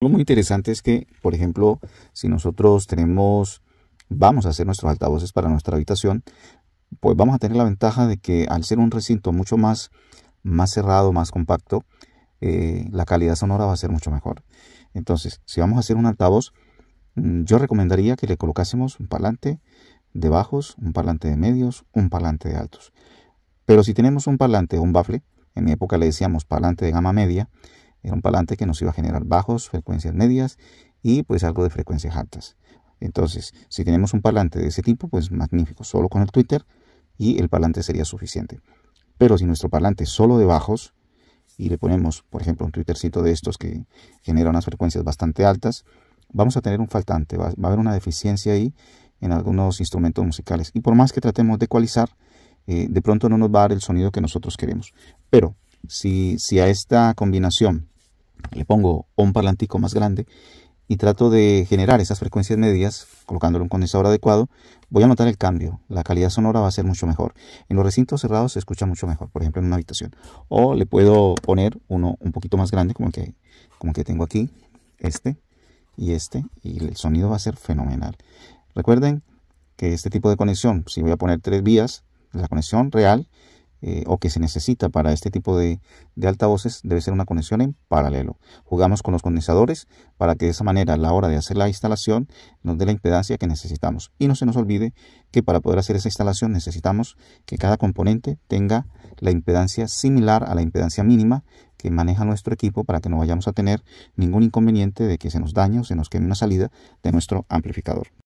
Lo muy interesante es que, por ejemplo, si nosotros tenemos, vamos a hacer nuestros altavoces para nuestra habitación, pues vamos a tener la ventaja de que al ser un recinto mucho más, más cerrado, más compacto, eh, la calidad sonora va a ser mucho mejor. Entonces, si vamos a hacer un altavoz, mm, yo recomendaría que le colocásemos un parlante de bajos, un parlante de medios, un parlante de altos. Pero si tenemos un parlante un bafle, en mi época le decíamos parlante de gama media, era un parlante que nos iba a generar bajos, frecuencias medias y pues algo de frecuencias altas. Entonces, si tenemos un parlante de ese tipo, pues magnífico, solo con el Twitter y el parlante sería suficiente. Pero si nuestro parlante es solo de bajos y le ponemos, por ejemplo, un Twittercito de estos que genera unas frecuencias bastante altas, vamos a tener un faltante, va, a haber una deficiencia ahí en algunos instrumentos musicales. Y por más que tratemos de ecualizar, eh, de pronto no nos va a dar el sonido que nosotros queremos. Pero si, si a esta combinación le pongo un parlantico más grande y trato de generar esas frecuencias medias colocándole un condensador adecuado, voy a notar el cambio. La calidad sonora va a ser mucho mejor. En los recintos cerrados se escucha mucho mejor, por ejemplo en una habitación. O le puedo poner uno un poquito más grande como el que, como que tengo aquí, este y este, y el sonido va a ser fenomenal. Recuerden que este tipo de conexión, si voy a poner tres vías, la conexión real eh, o que se necesita para este tipo de, altavoces debe ser una conexión en paralelo. Jugamos con los condensadores para que de esa manera a la hora de hacer la instalación nos dé la impedancia que necesitamos. Y no se nos olvide que para poder hacer esa instalación necesitamos que cada componente tenga la impedancia similar a la impedancia mínima que maneja nuestro equipo para que no vayamos a tener ningún inconveniente de que se nos dañe o se nos queme una salida de nuestro amplificador.